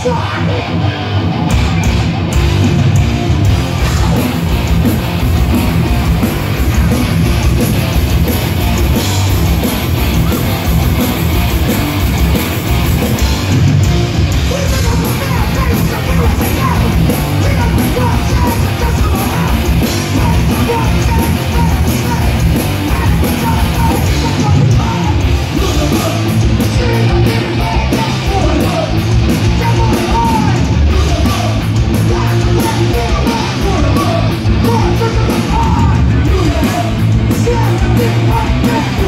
time. Yeah.